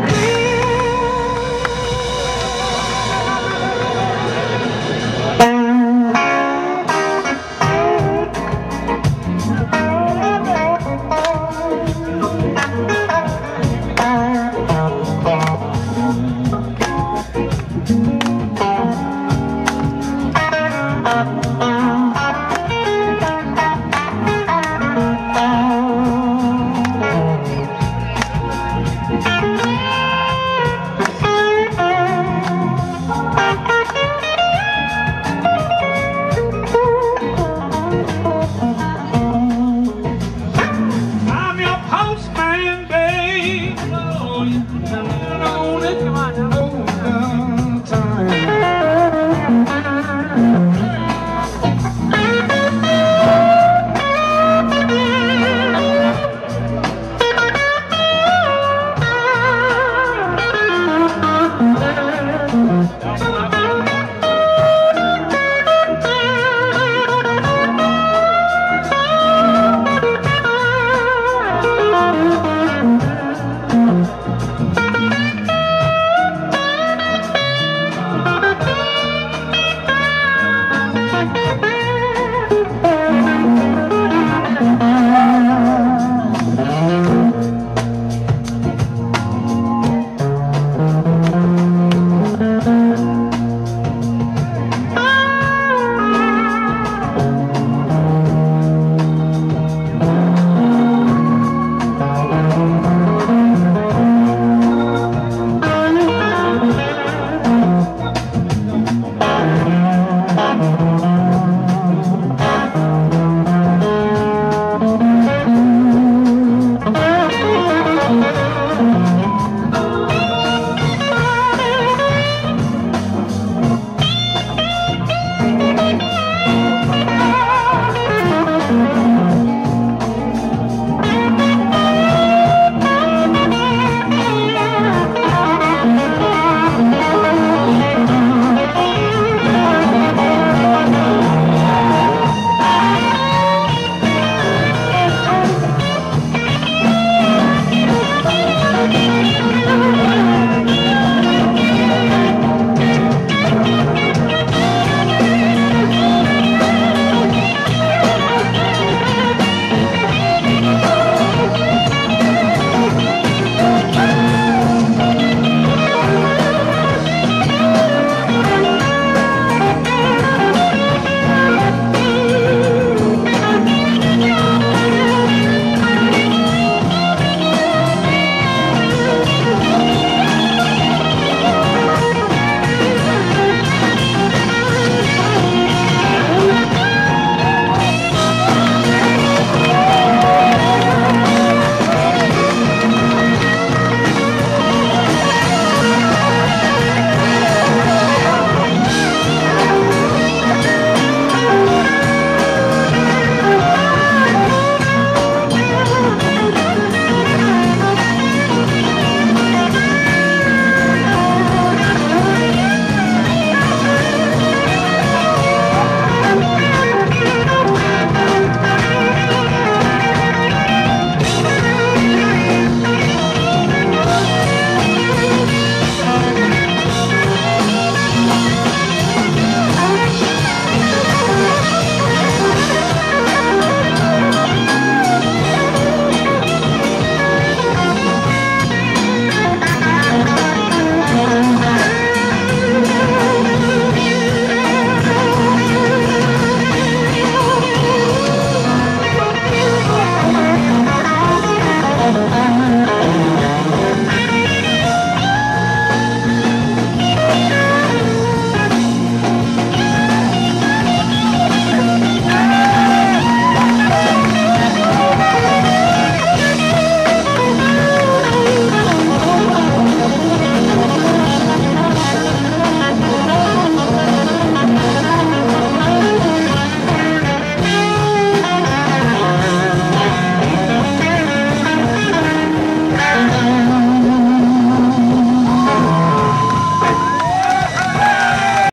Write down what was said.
I'm turn on. Come on.